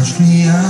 Touch me up.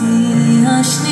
die Schnee.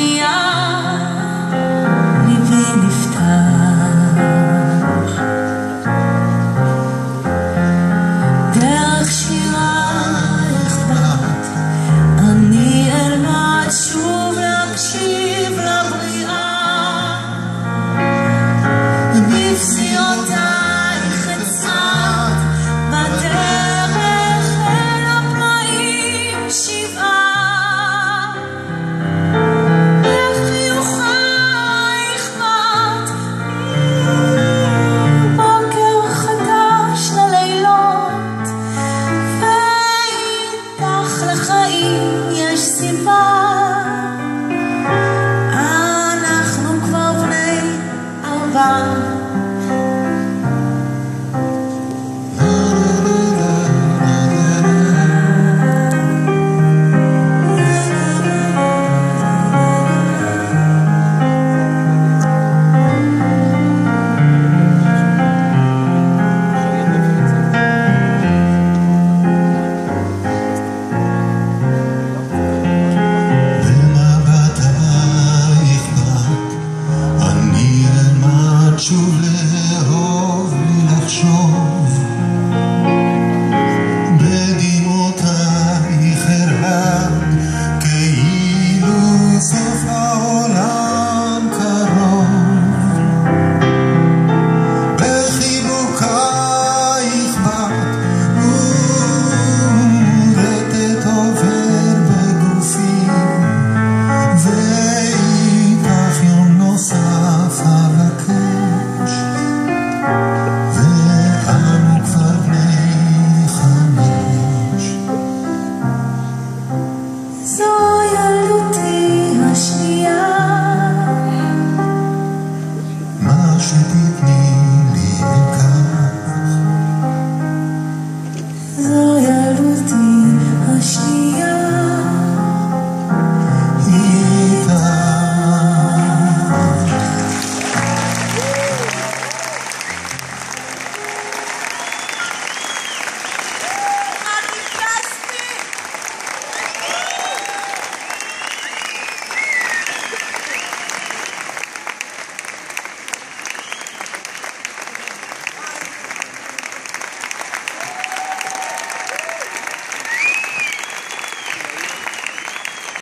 לחיים יש סיבה.